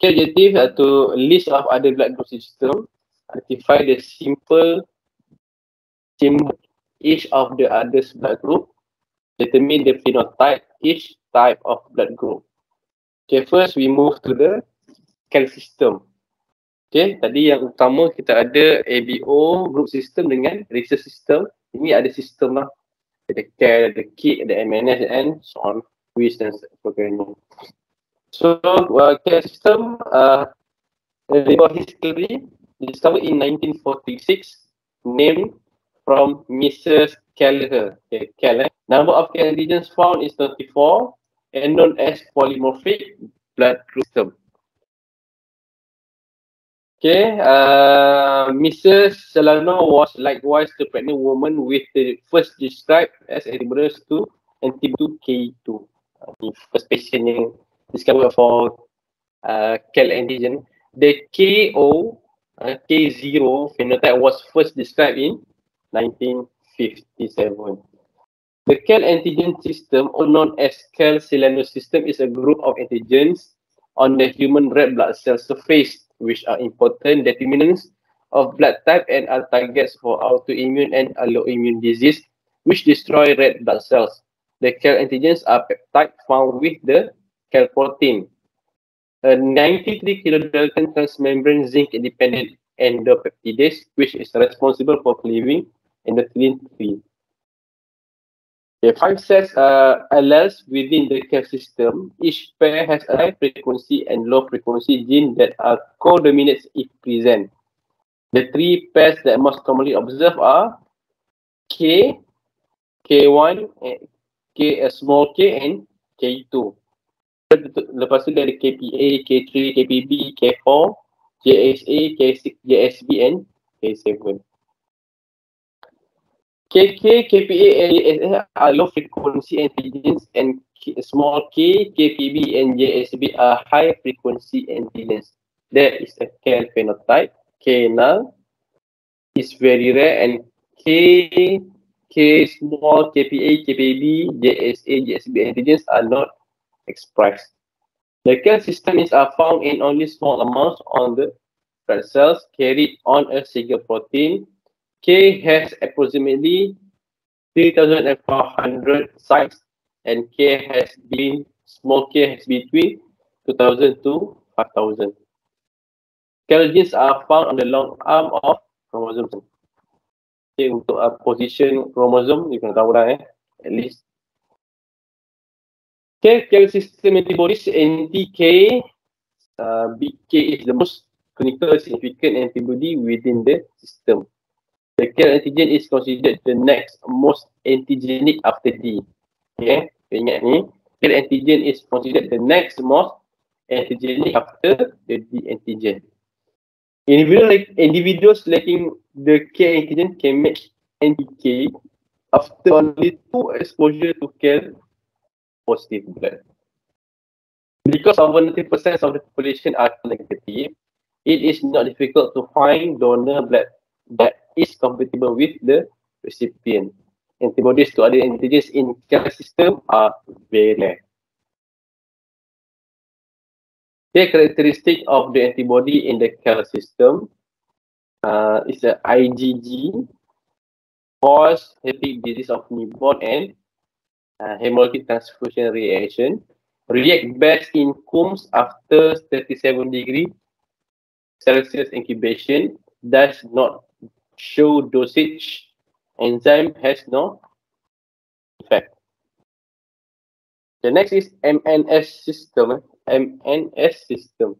Key objective are to list of other blood group system, identify the simple symbol each of the others blood group, determine the phenotype each type of blood group. Okay, first we move to the cal system. Okay, tadi yang utama kita ada ABO group system dengan research system. Ini ada sistem lah. Ada CAL, ada KIT, ada MNS and so on. WIS dan sebagainya. So, uh, CAL system, uh, history discovered in 1946, named from Mrs. Kelleher. Okay, eh? Number of antigens found is 34 and known as polymorphic blood group system. Okay, uh, Mrs. Solano was likewise the pregnant woman with the first described as antibodies to antibody K2. Uh, first patient yang discovered for uh, KEL antigen. The KO, uh, K0 phenotype was first described in 1957. The KEL antigen system, or known as KEL Solano system, is a group of antigens on the human red blood cell surface which are important determinants of blood type and are targets for autoimmune and alloimmune disease which destroy red blood cells. The CAL antigens are peptide found with the CAL protein. A 93 kilodalton transmembrane zinc independent endopeptidase which is responsible for cleaving endothelin 3. The five sets uh, alleles within the CAF system. Each pair has a high frequency and low frequency gene that are co-dominates if present. The three pairs that most commonly observed are K, K1, K a small K and K2. Lepas tu dari KPA, K3, KPB, K4, JSA, K6, JSB and K7. KK, KPA, and JSA are low frequency antigens and small k, KPB, and JSB are high frequency antigens. There is a KL phenotype. K null is very rare and K, K small, KPA, KPB, JSA, JSB antigens are not expressed. The KL system is are found in only small amounts on the blood cells carried on a single protein K has approximately 3,400 sites and K has been, small K has between 2,000 to 5,000. Kelgins are found on the long arm of chromosome. Okay, untuk uh, position chromosome, you can tahu dah eh, at least. Kel system antibodies, NTK, uh, BK is the most clinical significant antibody within the system. the kill antigen is considered the next most antigenic after D. Okay, ingat ni. Kill antigen is considered the next most antigenic after the D antigen. Individual, individuals lacking the K antigen can make NTK after only two exposure to kill positive blood. Because over 90% of the population are negative, it is not difficult to find donor blood that is compatible with the recipient. Antibodies to other antigens in care system are very rare. The characteristic of the antibody in the care system uh, is the IgG, cause hepatic disease of newborn and uh, hemolytic transfusion reaction, react best in combs after 37 degree Celsius incubation, does not show dosage enzyme has no effect. The next is MNS system. MNS system.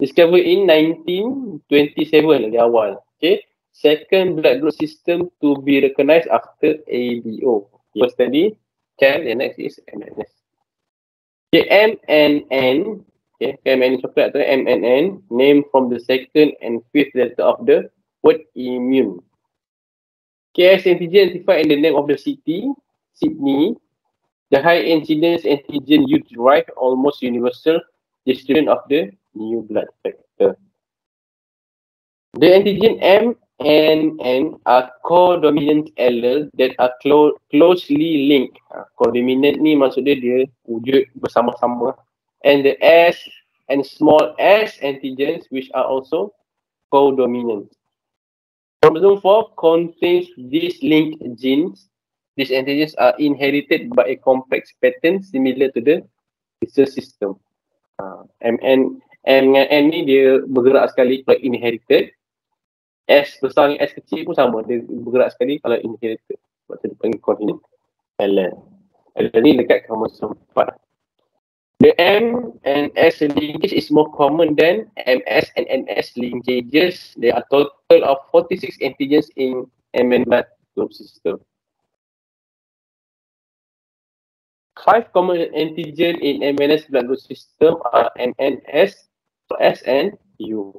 Discovered in 1927 di awal. Okay. Second blood group system to be recognized after ABO. First tadi, CAN, the next is MNS. Okay, MNN, okay, MNN chocolate atau MNN, named from the second and fifth letter of the word immune. KS antigen identified in the name of the city, Sydney. The high incidence antigen you derive almost universal distribution of the new blood factor. The antigen M and N are codominant allele that are clo closely linked. Ha, codominant ni maksud dia dia wujud bersama-sama. And the S and small s antigens which are also codominant. Chromosome 4 contains these linked genes. These antigens are inherited by a complex pattern similar to the sister system. Uh, M dengan N ni dia bergerak sekali kalau inherited. S besar dengan S kecil pun sama. Dia bergerak sekali kalau inherited. Sebab tu dia panggil coordinate. L. L ni dekat kromosom 4. The M and S linkage is more common than MS and NS linkages. There are total of 46 antigens in MNBAT group system. Five common antigen in MNS blood group system are MNS, S and U.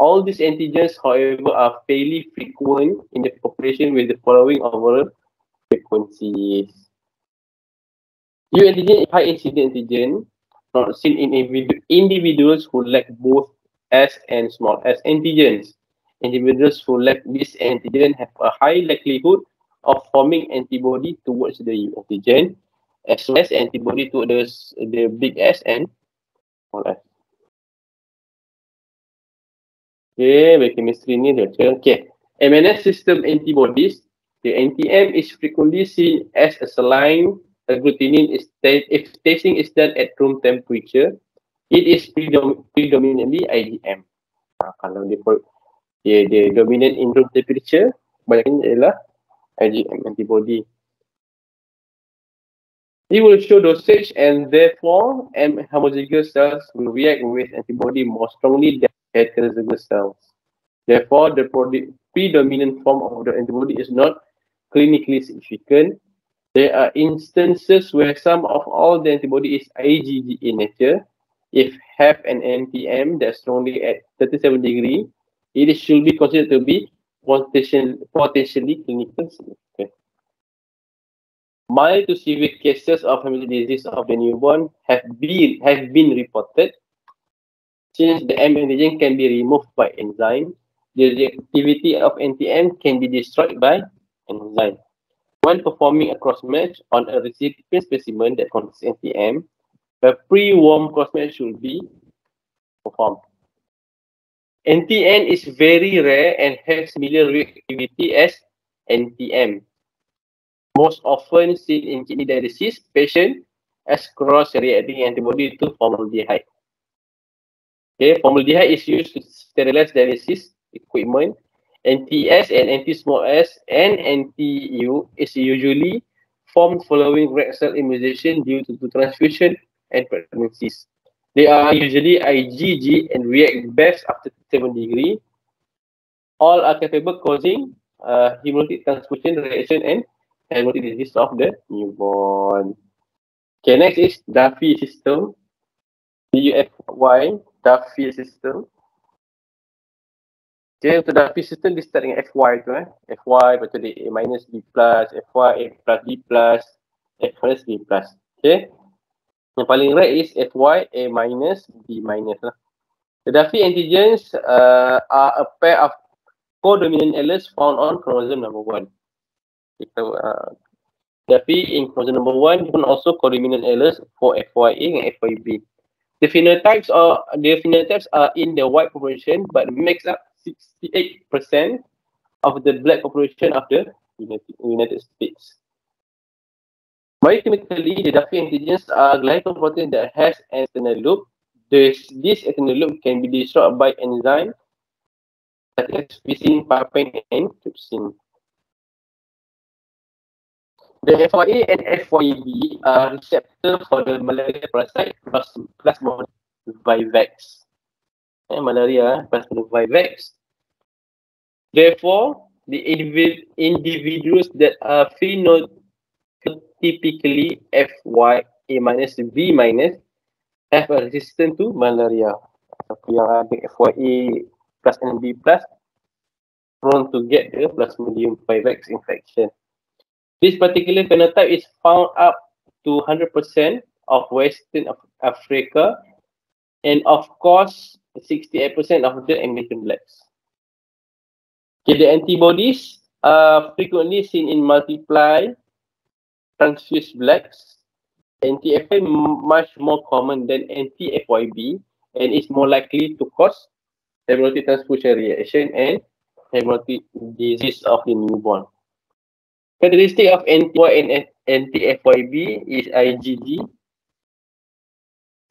All these antigens, however, are fairly frequent in the population with the following overall frequencies. U antigen is high incident antigen not seen in individuals who lack both S and small s antigens. Individuals who lack this antigen have a high likelihood of forming antibody towards the U antigen as well as antibody towards the big S and small s. Okay, biochemistry ni dia Okay, MNS system antibodies, the NTM is frequently seen as a saline agglutinin is if testing is done at room temperature, it is predom predominantly IgM. Ha, kalau dia, dia, dia dominant in room temperature, banyaknya adalah IgM antibody. It will show dosage and therefore M homozygous cells will react with antibody more strongly heterozygous cells. Therefore, the predominant form of the antibody is not clinically significant there are instances where some of all the antibody is IgG in nature. If have an NTM that's strongly at 37 degree, it should be considered to be potentially, clinical significant. Mild to severe cases of hemolytic disease of the newborn have been have been reported. Since the M antigen can be removed by enzyme, the reactivity of NTM can be destroyed by enzyme. When performing a cross-match on a recipient specimen that contains NTM, a pre-warm cross-match should be performed. NTN is very rare and has similar reactivity as NTM. Most often seen in kidney dialysis patient as cross-reacting antibody to formaldehyde. Okay, formaldehyde is used to sterilize dialysis equipment NTS and NT small s and NTU is usually formed following red cell immunization due to, to transfusion and pregnancies. They are usually IgG and react best after 7 degree. All are capable causing uh, hemolytic transfusion reaction and hemolytic disease of the newborn. Okay, next is Duffy system. DUFY, Duffy system. Okay, untuk Duffy system dia start dengan FY tu eh. FY, lepas tu dia A minus B plus, FY, A plus B plus, F minus B plus. Okay. Yang paling right is FY, A minus, B minus lah. The Duffy antigens uh, are a pair of codominant alleles found on chromosome number one. Kita, uh, Duffy in chromosome number one pun also codominant alleles for FYA and FYB. The phenotypes are the phenotypes are in the white population but makes up 68% of the black population of the United, States. Biochemically, the Duffy antigens are glycoprotein that has an external loop. This, this external loop can be destroyed by enzymes such as piscine, papain, and trypsin. The FYA and FYB are receptors for the malaria parasite Plasmodium vivax eh, malaria Plasmodium vivax. Therefore, the individ individuals that are phenotypically FY A minus V minus have a resistance to malaria. Siapa yang ada FYA plus and B plus prone to get the Plasmodium vivax infection. This particular phenotype is found up to 100% of Western Africa and of course 68% of the American blacks. Okay, the antibodies are frequently seen in multiply transfused blacks. NTFA much more common than NTFYB and is more likely to cause hemolytic transfusion reaction and hemolytic disease of the newborn. Characteristic of anti and anti-FYB is IgG.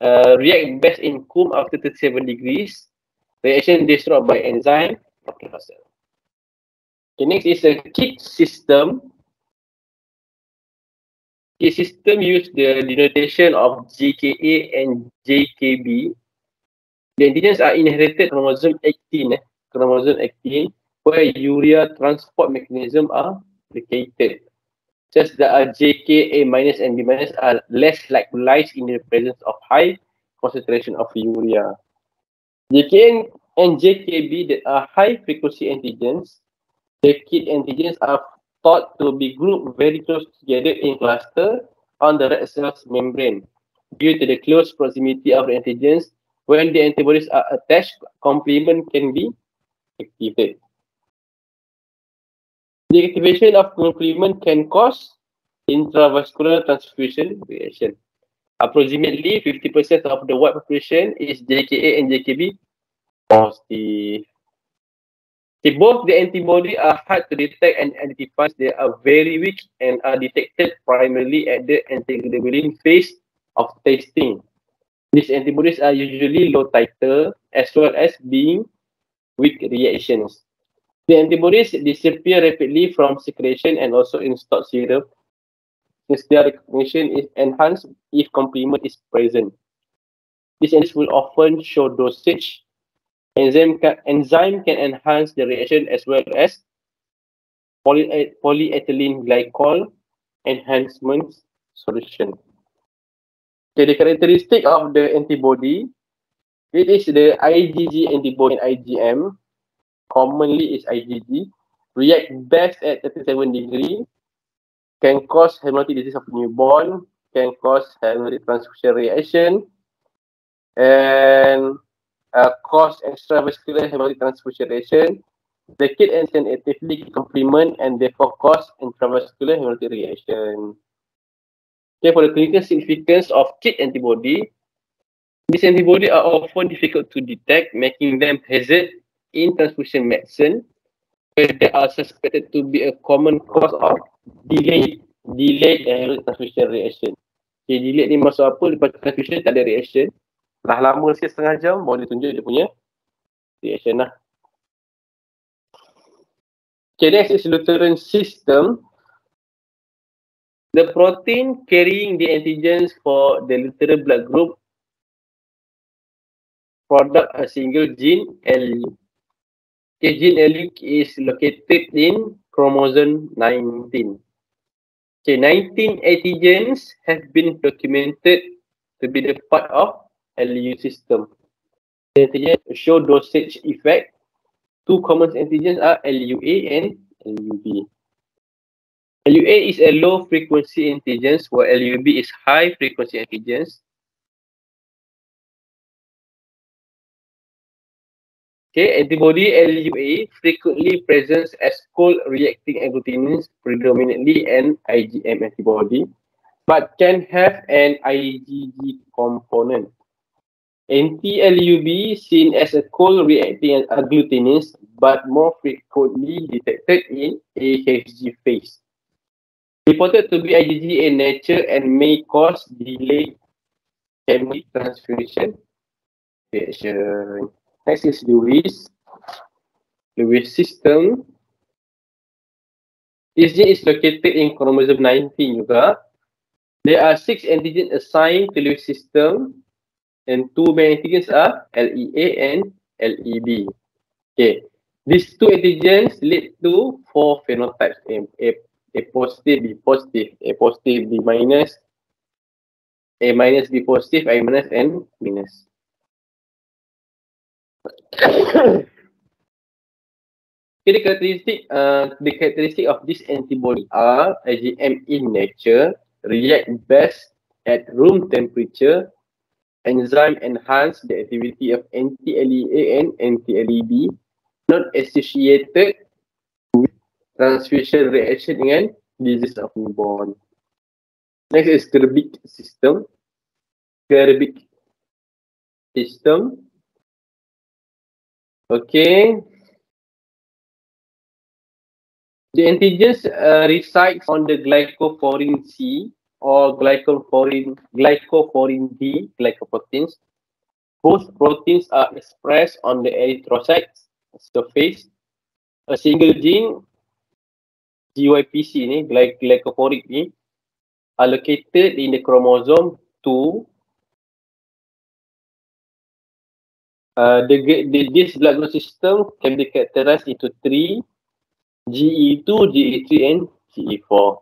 Uh, react best in cool after 37 degrees. Reaction destroyed by enzyme. Okay, okay, next is a kit system. Kit system use the denotation of GKA and JKB. The antigens are inherited chromosome 18, eh, chromosome 18, where urea transport mechanism are replicated. Just that uh, JK, A minus and B minus are less localized in the presence of high concentration of urea. JK and JKB that are high frequency antigens, the kit antigens are thought to be grouped very close together in cluster on the red cell's membrane. Due to the close proximity of the antigens, when the antibodies are attached, complement can be activated. The activation of complement can cause intravascular transfusion reaction. Approximately 50% of the white population is JKA and JKB positive. Okay, both the antibody are hard to detect and identify. They are very weak and are detected primarily at the antiglobulin phase of testing. These antibodies are usually low titer as well as being weak reactions. The antibodies disappear rapidly from secretion and also in stored serum since their recognition is enhanced if complement is present. This antibodies will often show dosage. Enzyme can, enzyme can enhance the reaction as well as poly, polyethylene glycol enhancement solution. Okay, the characteristic of the antibody, it is the IgG antibody and IgM commonly is IgG, react best at 37 degree, can cause hemolytic disease of newborn, can cause hemolytic transfusion reaction, and uh, cause extravascular hemolytic transfusion reaction. The kit antigen actively complement and therefore cause intravascular hemolytic reaction. Okay, for the clinical significance of kit antibody, these antibody are often difficult to detect, making them hazard in transfusion medicine where they are suspected to be a common cause of delayed delayed and transfusion reaction. Okay, delayed ni maksud apa? Lepas transfusion tak ada reaction. Dah lama sikit setengah jam dia tunjuk dia punya reaction lah. Okay, next is Lutheran system. The protein carrying the antigens for the Lutheran blood group product a single gene L Allele is located in chromosome 19. Okay, 19 antigens have been documented to be the part of LU system. The antigens show dosage effect. Two common antigens are LUA and LUB. LUA is a low frequency antigens while LUB is high frequency antigens. Okay, antibody LUA frequently presents as cold reacting agglutinins predominantly an IgM antibody, but can have an IgG component. Anti-LUB seen as a cold reacting agglutinins, but more frequently detected in AHG phase. Reported to be IgG in nature and may cause delayed chemical transfusion reaction. Next is Lewis. Lewis system. This gene is located in chromosome 19 juga. There are six antigens assigned to Lewis system and two main antigens are LEA and LEB. Okay. These two antigens lead to four phenotypes. A, A, A positive, B positive, A positive, B minus, A minus, B positive, A minus, and minus. Okay, the characteristic, uh, the characteristic of this antibody are IgM in nature, react best at room temperature, enzyme enhance the activity of anti-LEA and anti-LEB, not associated with transfusion reaction dengan disease of newborn. Next is Gerbic system. Gerbic system. Okay. The antigens uh, resides on the glycophorin C or glycophorin glycophorin D glycoproteins. Both proteins are expressed on the erythrocyte surface. A single gene GYPC ni glycophoric ni are located in the chromosome 2 Uh, the, the, this blood glucose system can be characterized into three GE2, GE3, and GE4.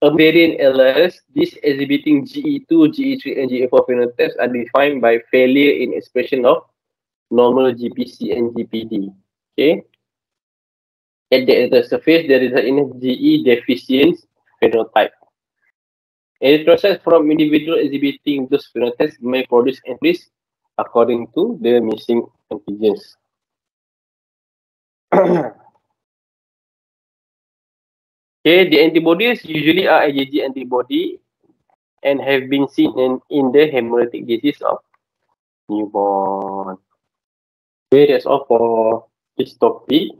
A variant LRS, this exhibiting GE2, GE3, and GE4 phenotypes are defined by failure in expression of normal GPC and GPD. Okay. At the, the surface, there is an GE deficient phenotype. Erythrocytes from individual exhibiting those phenotypes may produce entries according to the missing antigens. okay, the antibodies usually are IgG antibody and have been seen in, in the hemolytic disease of newborn. Okay, that's all for this topic.